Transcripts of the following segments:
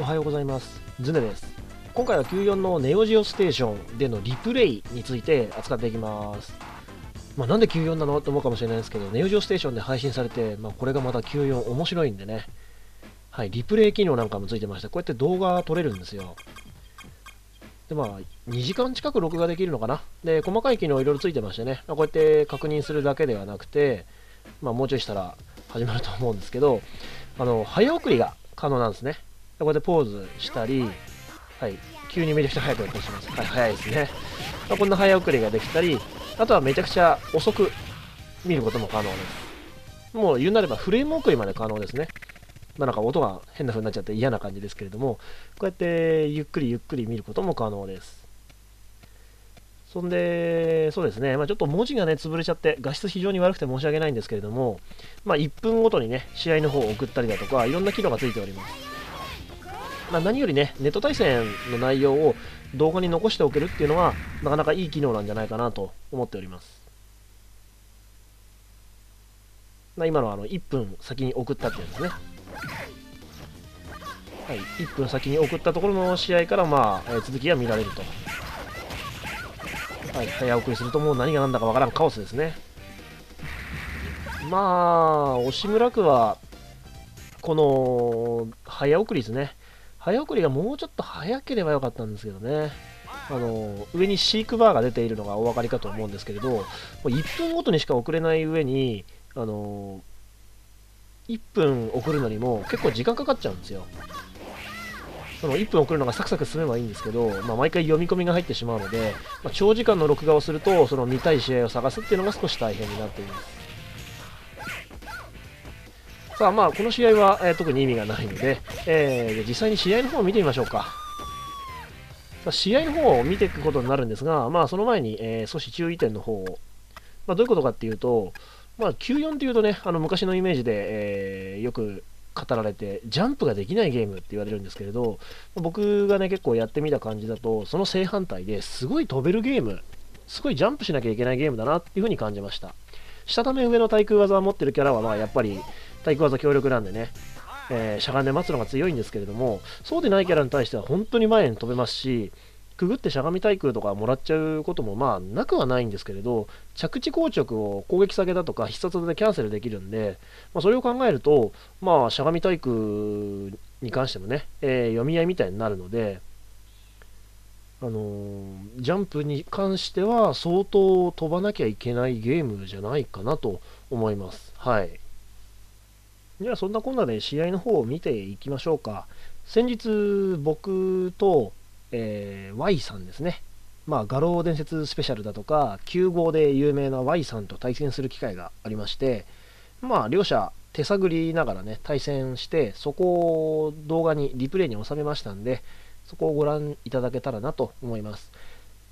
おはようございますズネです今回は94のネオジオステーションでのリプレイについて扱っていきますまあ、なんで94なのと思うかもしれないですけど、ネオジオステーションで配信されて、まあ、これがまた94面白いんでね、はい、リプレイ機能なんかもついてまして、こうやって動画撮れるんですよ。で、まあ、2時間近く録画できるのかな。で、細かい機能いろいろついてましてね、まあ、こうやって確認するだけではなくて、まあ、もうちょいしたら始まると思うんですけど、あの、早送りが可能なんですね。こうやってポーズしたり、はい、急にめちゃくちゃ早くやったりします。はい、早いですね。まあ、こんな早送りができたり、あとはめちゃくちゃ遅く見ることも可能です。もう言うなればフレーム送りまで可能ですね。まあ、なんか音が変な風になっちゃって嫌な感じですけれども、こうやってゆっくりゆっくり見ることも可能です。そんで、そうですね、まあ、ちょっと文字がね、潰れちゃって、画質非常に悪くて申し訳ないんですけれども、まあ、1分ごとにね、試合の方を送ったりだとか、いろんな機能がついております。まあ、何よりね、ネット対戦の内容を動画に残しておけるっていうのは、なかなかいい機能なんじゃないかなと思っております。まあ、今のはあの1分先に送ったってやつですね。はい、1分先に送ったところの試合から、まあ、えー、続きが見られると。はい、早送りするともう何が何だかわからんカオスですね。まあ、押村区は、この、早送りですね。早送りがもうちょっと早ければよかったんですけどね。あの上に飼育バーが出ているのがお分かりかと思うんですけれども、1分ごとにしか送れない上に、あの1分送るのにも結構時間かかっちゃうんですよ。その1分送るのがサクサク進めばいいんですけど、まあ、毎回読み込みが入ってしまうので、まあ、長時間の録画をすると、その見たい試合を探すっていうのが少し大変になっています。さあ、まあ、この試合は、えー、特に意味がないので、えー、実際に試合の方を見てみましょうか。さあ試合の方を見ていくことになるんですが、まあ、その前に、えー、少し注意点の方を、まあ、どういうことかっていうと、まあ、94っていうとね、あの昔のイメージで、えー、よく語られて、ジャンプができないゲームって言われるんですけれど、僕がね、結構やってみた感じだと、その正反対ですごい飛べるゲーム、すごいジャンプしなきゃいけないゲームだなっていう風に感じました。下ため上の対空技を持ってるキャラは、まあ、やっぱり対空技強力なんでね、えー、しゃがんで待つのが強いんですけれども、そうでないキャラに対しては本当に前に飛べますし、くぐってしゃがみ対空とかもらっちゃうこともまあなくはないんですけれど、着地硬直を攻撃下げだとか必殺でキャンセルできるんで、まあ、それを考えると、まあ、しゃがみ対空に関してもね、えー、読み合いみたいになるので、あのー、ジャンプに関しては相当飛ばなきゃいけないゲームじゃないかなと思います。はい。ではそんなこんなで試合の方を見ていきましょうか。先日僕と、えー、Y さんですね。まあ、画廊伝説スペシャルだとか、9号で有名な Y さんと対戦する機会がありまして、まあ、両者手探りながらね、対戦して、そこを動画に、リプレイに収めましたんで、そこをご覧いただけたらなと思います。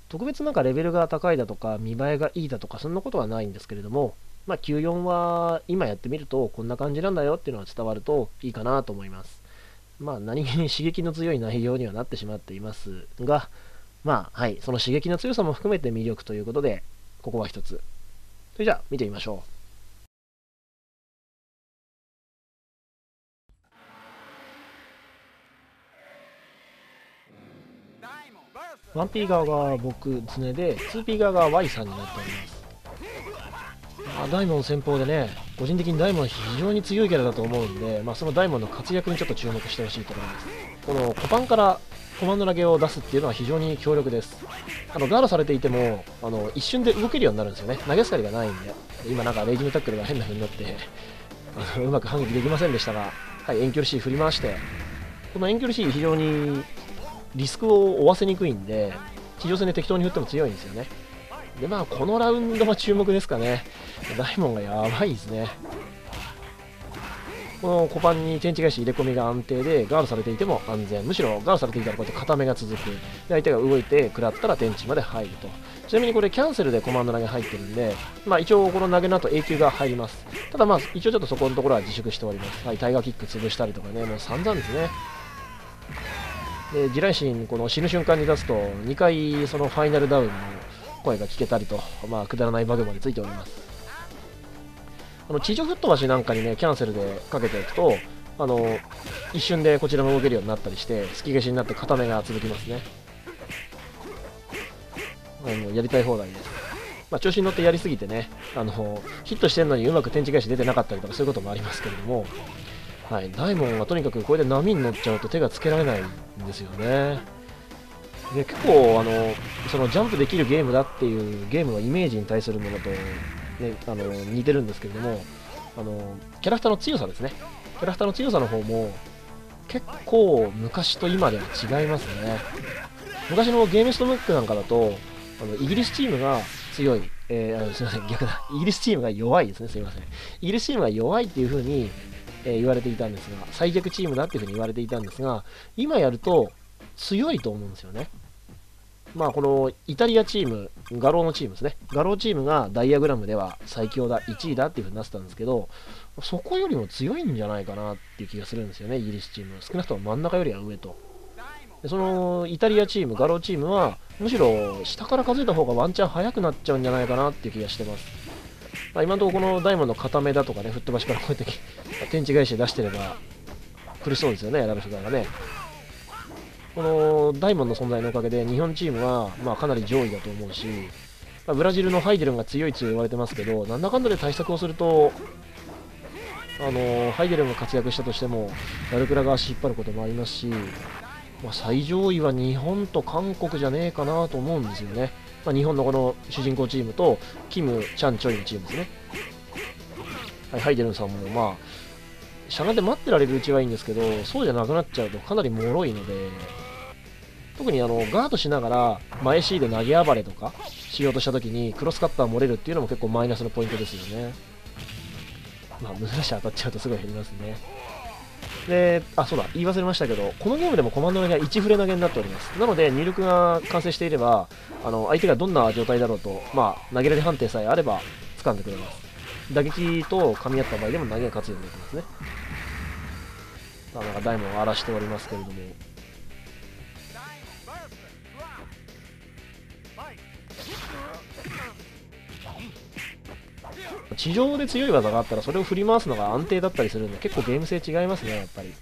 特別なんかレベルが高いだとか、見栄えがいいだとか、そんなことはないんですけれども、まあ、94は今やってみるとこんな感じなんだよっていうのが伝わるといいかなと思います。まあ、何気に刺激の強い内容にはなってしまっていますが、まあ、はい、その刺激の強さも含めて魅力ということで、ここは一つ。それじゃあ、見てみましょう。1P 側が僕、常で、2P 側が Y さんになっております。あ、ダイモン先方でね、個人的にダイモン非常に強いキャラだと思うんで、まあ、そのダイモンの活躍にちょっと注目してほしいと思います。このコパンからコマンド投げを出すっていうのは非常に強力です。あのガードされていてもあの一瞬で動けるようになるんですよね。投げすかりがないんで。今なんかレイジングタックルが変な風になってあのうまく反撃できませんでしたが、はい、遠距離 C 振り回して、この遠距離 C 非常にリスクを負わせにくいんで、地上戦で適当に振っても強いんですよね。で、まあ、このラウンドは注目ですかね。ダイモンがやばいですね。このコパンに天地返し入れ込みが安定で、ガードされていても安全。むしろガードされていたらこうやって固めが続く。で、相手が動いて食らったら天地まで入ると。ちなみにこれキャンセルでコマンド投げ入ってるんで、まあ一応この投げの後永久が入ります。ただまあ一応ちょっとそこのところは自粛しております。はい、タイガーキック潰したりとかね、もう散々ですね。で、地雷神、この死ぬ瞬間に出すと、2回そのファイナルダウンの声が聞けたりと、まあ、くだらないバグまでついております。あの地上吹っ飛ばしなんかにね、キャンセルでかけておくと、あの一瞬でこちらも動けるようになったりして突き消しになって固めが続きますね。あのやりたい放題で。す、まあ、調子に乗ってやりすぎてねあのヒットしてるのにうまく天地返し出てなかったりとかそういうこともありますけれども、はい、ダイモンはとにかくこれで波に乗っちゃうと手がつけられないんですよね。で結構あのそのジャンプできるゲームだっていうゲームのイメージに対するものと、ね、あの似てるんですけれどもあのキャラクターの強さですね。キャラクターの強さの方も結構昔と今では違いますね。昔のゲームストムックなんかだとあのイギリスチームが強い、えー、あのすみません逆だ。イギリスチームが弱いですね。すみません。イギリスチームが弱いっていう風に、えー、言われていたんですが最弱チームだっていう風に言われていたんですが今やると強いと思うんですよねまあ、このイタリアチーム、画廊のチームですね。画廊チームがダイヤグラムでは最強だ、1位だっていう風になってたんですけど、そこよりも強いんじゃないかなっていう気がするんですよね、イギリスチーム。少なくとも真ん中よりは上と。でそのイタリアチーム、ガローチームは、むしろ下から数えた方がワンチャン速くなっちゃうんじゃないかなっていう気がしてます。まあ、今のところこのダイモンド固めだとかね、吹っ飛ばしからこうやって天地返しで出してれば苦しそうですよね、ラルフガーがね。このダイモンの存在のおかげで日本チームは、まあ、かなり上位だと思うし、まあ、ブラジルのハイデルンが強い強い言われてますけど、なんだかんだで対策をすると、あのハイデルンが活躍したとしても、ダルクラが足引っ張ることもありますし、まあ、最上位は日本と韓国じゃねえかなと思うんですよね。まあ、日本のこの主人公チームと、キム・チャン・チョイのチームですね。はい、ハイデルンさんも、まあ、しゃがんで待ってられるうちはいいんですけど、そうじゃなくなっちゃうとかなり脆いので、特にあのガードしながら前 C で投げ暴れとかしようとしたときにクロスカッター漏れるっていうのも結構マイナスのポイントですよね。まあ、難しい当たっちゃうとすごい減りますね。で、あ、そうだ、言い忘れましたけど、このゲームでもコマンド投げが1フレ投げになっております。なので、入力が完成していれば、あの相手がどんな状態だろうと、まあ、投げられ判定さえあれば、掴んでくれます。打撃と噛み合った場合でも投げが勝つようになってますね。さあ、なんかダイモンを荒らしておりますけれども。地上で強い技があったらそれを振り回すのが安定だったりするんで結構ゲーム性違いますねやっぱり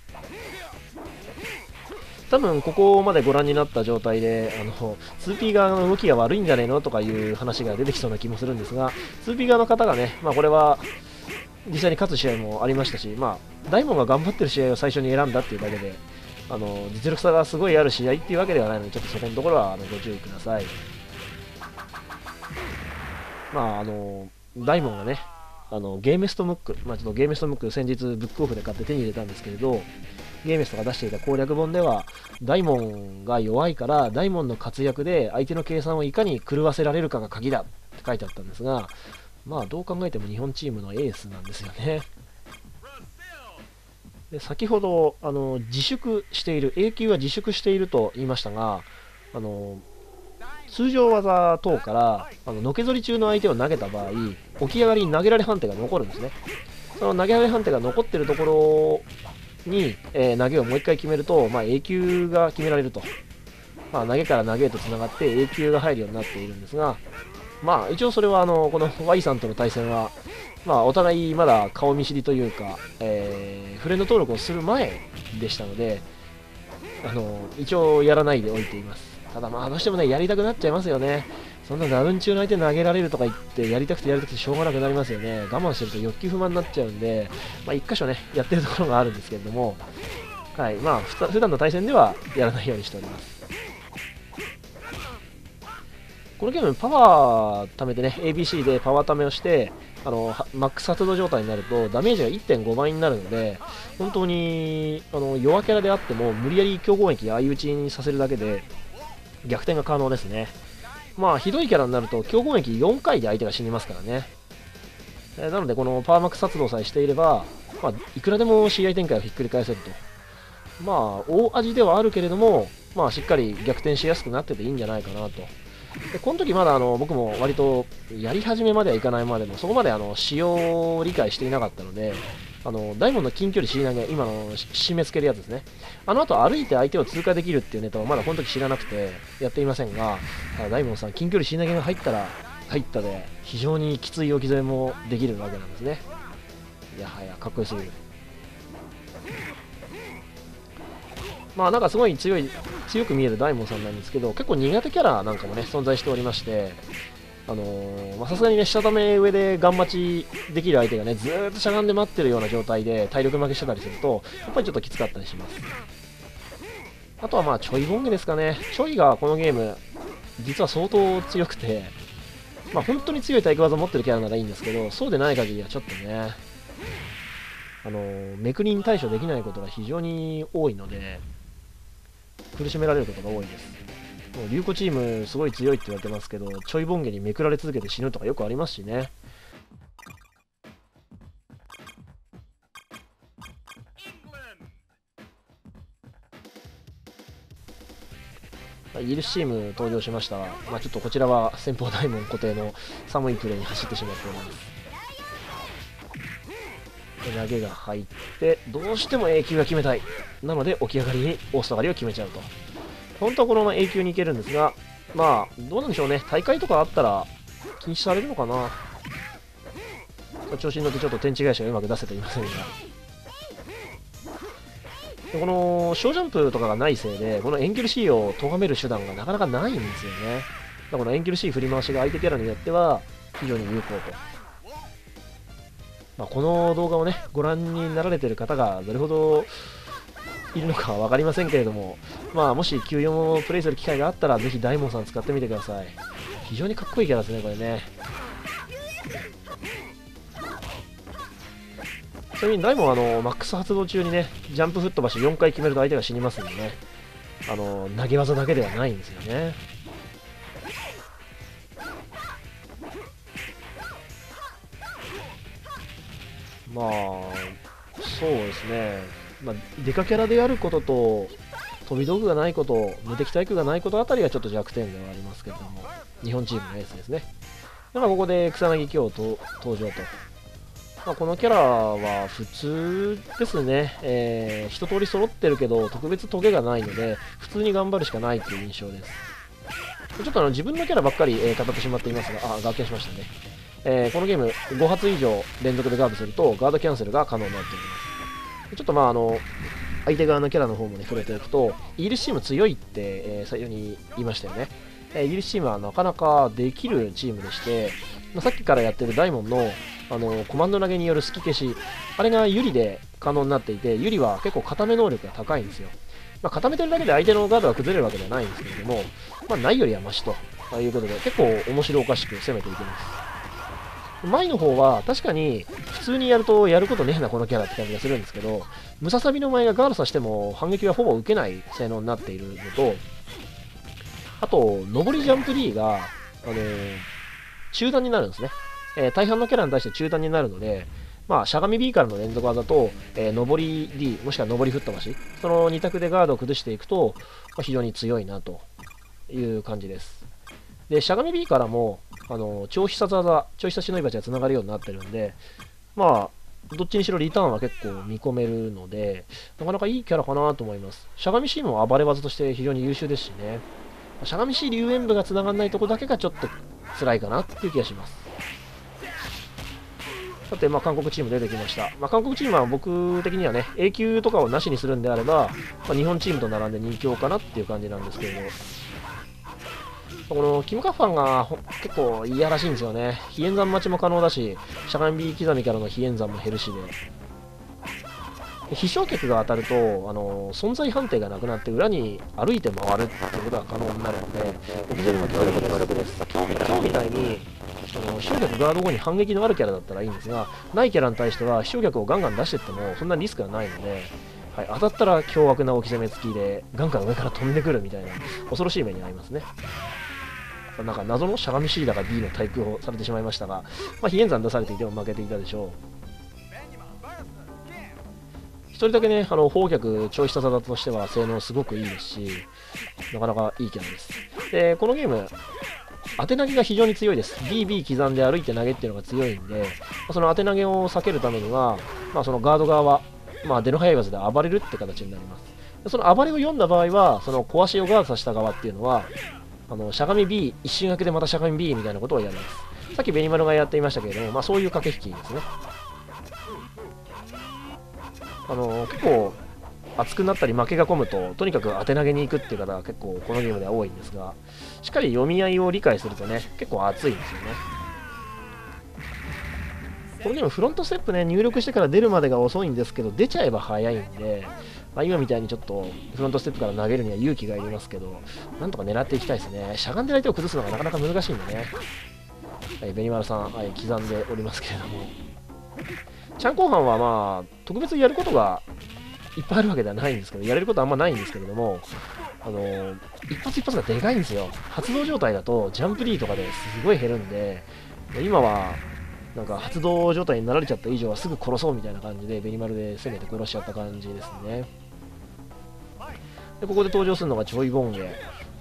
多分ここまでご覧になった状態であの 2P 側の動きが悪いんじゃねえのとかいう話が出てきそうな気もするんですが 2P 側の方がね、まあ、これは実際に勝つ試合もありましたし、まあ、大門が頑張ってる試合を最初に選んだっていうだけであの実力差がすごいある試合っていうわけではないのでちょっとそこのところはあのご注意ください。まああの大門がね、あのゲーメストムック、まあ、ちょっとゲーメストムック先日ブックオフで買って手に入れたんですけれど、ゲーメストが出していた攻略本では、大門が弱いから、大門の活躍で相手の計算をいかに狂わせられるかが鍵だって書いてあったんですが、まあどう考えても日本チームのエースなんですよね。で先ほどあの自粛している、永久は自粛していると言いましたが、あの通常技等からあののけぞり中の相手を投げた場合起き上がりに投げられ判定が残るんですね。その投げられ判定が残ってるところに、えー、投げをもう1回決めると、まあ、永久が決められると、まあ、投げから投げへとつながって永久が入るようになっているんですが、まあ、一応それはあのこの Y さんとの対戦は、まあ、お互いまだ顔見知りというか、えー、フレンド登録をする前でしたのであの一応やらないでおいています。ただまあどうしてもね、やりたくなっちゃいますよね。そんなダウン中の相手投げられるとか言って、やりたくてやりたくてしょうがなくなりますよね。我慢してると欲求不満になっちゃうんで、まあ一箇所ね、やってるところがあるんですけれども、はい、まあ普段の対戦ではやらないようにしております。このゲーム、パワー貯めてね、ABC でパワー貯めをして、あのマックス発動状態になるとダメージが1.5倍になるので本当にあの弱キャラであっても無理やり強攻撃相打ちにさせるだけで逆転が可能ですね。まあ、ひどいキャラになると強攻撃4回で相手が死にますからね。えなので、このパワーマックス発動さえしていれば、まあ、いくらでも試合展開をひっくり返せると。まあ、大味ではあるけれども、まあ、しっかり逆転しやすくなってていいんじゃないかなと。でこの時まだあの僕も割とやり始めまではいかないまでもそこまであの仕様を理解していなかったので、あの、大門の近距離尻投げ、今の締め付けるやつですね。あの後歩いて相手を通過できるっていうネタはまだこの時知らなくてやっていませんが、大門さん、近距離尻投げが入ったら、入ったで、非常にきつい置き添えもできるわけなんですね。いやはや、かっこよすぎる。まあなんかすごい強い、強く見える大門さんなんですけど、結構苦手キャラなんかもね、存在しておりまして、あのー、まさすがにね、下ため上でガン待ちできる相手がね、ずーっとしゃがんで待ってるような状態で体力負けしてたりすると、やっぱりちょっときつかったりします。あとはまあ、ちょいボンゲですかね。ちょいがこのゲーム、実は相当強くて、まあ本当に強い体育技を持ってるキャラならいいんですけど、そうでない限りはちょっとね、あのー、めくりに対処できないことが非常に多いので、苦しめられることが多いです。もう流行チームすごい強いって言われてますけど、ちょいボンゲにめくられ続けて死ぬとかよくありますしね。イギリスチーム登場しました、まあ、ちょっとこちらは先方大門固定の寒いプレーに走ってしまっております。投げが入って、どうしても A 級が決めたい。なので、起き上がりに大外刈りを決めちゃうと。本当はこのまま A 級に行けるんですが、まあ、どうなんでしょうね。大会とかあったら禁止されるのかな。調子に乗ってちょっと天地返しがうまく出せていませんが。でこの小ジャンプとかがないせいで、このエンゲル C を咎める手段がなかなかないんですよね。だからエンゲル C 振り回しが相手キャラによっては非常に有効と。まあ、この動画をね、ご覧になられてる方がどれほどいるのか分かりませんけれども、まあ、もし94をプレイする機会があったら、ぜひ大門さん使ってみてください。非常にかっこいいキャラですね、これね。ちなみに大門はあのマックス発動中にね、ジャンプ吹っ飛ばし4回決めると相手が死にますんでね、あの投げ技だけではないんですよね。まあ、そうですね、まあ、デカキャラであることと、飛び道具がないこと、無敵体育がないことあたりがちょっと弱点ではありますけれども、日本チームのエースですね。だからここで草薙京と登場と。まあ、このキャラは普通ですね、えー、一通り揃ってるけど、特別トゲがないので、普通に頑張るしかないという印象です。ちょっとあの自分のキャラばっかり、えー、語ってしまっていますが、あ、学研しましたね。えー、このゲーム5発以上連続でガードするとガードキャンセルが可能になっておりますちょっとまああの相手側のキャラの方もね触れておくとイギリスチーム強いって、えー、最初に言いましたよね、えー、イギリスチームはなかなかできるチームでして、まあ、さっきからやってるダイモンのあのコマンド投げによる隙消しあれがユリで可能になっていてユリは結構固め能力が高いんですよ。まあ、固めてるだけで相手のガードが崩れるわけではないんですけれども、まあ、ないよりはマシということで結構面白おかしく攻めていけます。前の方は確かに普通にやるとやることねえなこのキャラって感じがするんですけどムササビの前がガードさしても反撃はほぼ受けない性能になっているのとあと上りジャンプ D が、あのー、中段になるんですね、えー、大半のキャラに対して中段になるのでまあ、しゃがみ B からの連続技と、えー、上り D、もしくは上り吹っ飛ばし、その2択でガードを崩していくと、まあ、非常に強いなという感じです。で、しゃがみ B からも、あの超必殺技、超必殺忍び鉢が繋がるようになってるんで、まあ、どっちにしろリターンは結構見込めるので、なかなかいいキャラかなと思います。しゃがみ C も暴れ技として非常に優秀ですしね。しゃがみ C 竜炎部が繋がらないとこだけがちょっと辛いかなっていう気がします。さて、まあ、韓国チーム出てきました。まあ、韓国チームは僕的にはね、A 級とかをなしにするんであれば、まあ、日本チームと並んで2強かなっていう感じなんですけれど、このキムカッファンが結構嫌らしいんですよね。非演算待ちも可能だし、しゃがみ刻みからの非演算も減るしで。飛翔客が当たると、あの存在判定がなくなって裏に歩いて回るってことが可能になるので、非常に強力強力です。今日みたいに、あの飛翔客ガード後に反撃のあるキャラだったらいいんですが、ないキャラに対しては飛翔客をガンガン出してっても、そんなリスクはないので、はい、当たったら凶悪な置き攻め付きで、ガンガン上から飛んでくるみたいな、恐ろしい目に遭いますね。なんか謎のしゃがみ C だか D の対空をされてしまいましたが、まあ、非演算出されていても負けていたでしょう。1人だけね、あの、砲脚、超必殺技としては性能すごくいいですし、なかなかいいキャラです。で、このゲーム、当て投げが非常に強いです。BB 刻んで歩いて投げっていうのが強いんで、その当て投げを避けるためには、まあ、そのガード側は、まあ、出の速い技で暴れるって形になります。その暴れを読んだ場合は、その壊しをガードさせた側っていうのは、あのしゃがみ B、一瞬空けでまたしゃがみ B みたいなことをやります。さっきベニマルがやっていましたけれども、まあ、そういう駆け引きですね。あの結構、熱くなったり負けが込むととにかく当て投げに行くっていう方が結構このゲームでは多いんですがしっかり読み合いを理解するとね結構熱いんですよねこのゲームフロントステップね入力してから出るまでが遅いんですけど出ちゃえば早いんで、まあ、今みたいにちょっとフロントステップから投げるには勇気がいりますけどなんとか狙っていきたいですねしゃがんで相手を崩すのがなかなか難しいんでねはい、ベニマルさん、はい、刻んでおりますけれども、ちゃんこ飯はまあ、特別やることがいっぱいあるわけではないんですけど、やれることあんまないんですけれども、あのー、一発一発がでかいんですよ。発動状態だと、ジャンプ D とかですごい減るんで、今は、なんか発動状態になられちゃった以上はすぐ殺そうみたいな感じで、ベニマルで攻めて殺しちゃった感じですね。で、ここで登場するのがちょいボンゲ。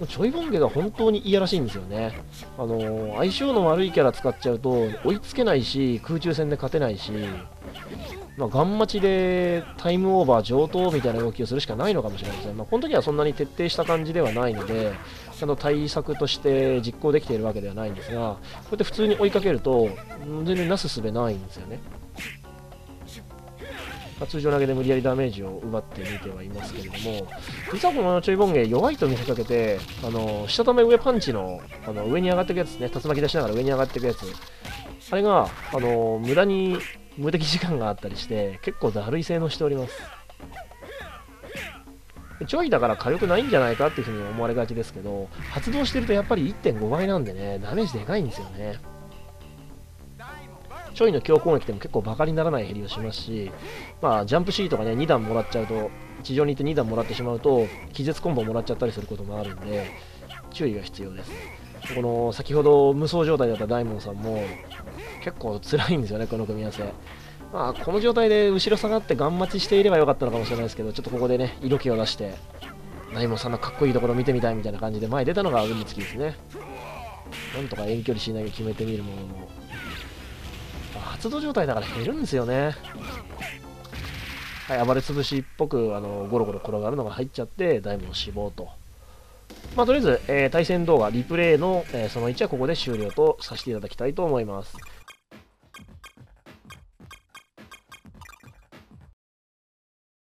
ちょいボンゲが本当に嫌らしいんですよね。あのー、相性の悪いキャラ使っちゃうと追いつけないし、空中戦で勝てないし、まあ、ガン待ちでタイムオーバー上等みたいな動きをするしかないのかもしれないですね。まあ、この時はそんなに徹底した感じではないので、ちゃんと対策として実行できているわけではないんですが、こうやって普通に追いかけると、全然なすすべないんですよね。まあ、通常投げで無理やりダメージを奪ってみてはいますけれども、実はこのちょいボンゲ弱いと見せかけて、あの下ため上パンチのあの上に上がっていくやつですね、竜巻出しながら上に上がっていくやつ、あれがあの無駄に無敵時間があったりして、結構だるい性能しております。ちょいだから火力ないんじゃないかっていうふうに思われがちですけど、発動してるとやっぱり1.5倍なんでね、ダメージでかいんですよね。ちょいの強攻撃でも結構バカにならない減りをしますし、まあ、ジャンプシートがね、2段もらっちゃうと、地上にいて2段もらってしまうと、気絶コンボもらっちゃったりすることもあるんで、注意が必要です。この先ほど無双状態だった大門さんも結構辛いんですよね、この組み合わせ。まあ、この状態で後ろ下がってガン待ちしていればよかったのかもしれないですけど、ちょっとここでね、色気を出して、大門さんのかっこいいところ見てみたいみたいな感じで前出たのが海月ですね。なんとか遠距離しないで決めてみるものの、発動状態だから減るんですよね。はい、暴れ潰しっぽく、あの、ゴロゴロ転がるのが入っちゃって、ダイムの死亡と。まあ、とりあえず、えー、対戦動画、リプレイの、えー、その1はここで終了とさせていただきたいと思います。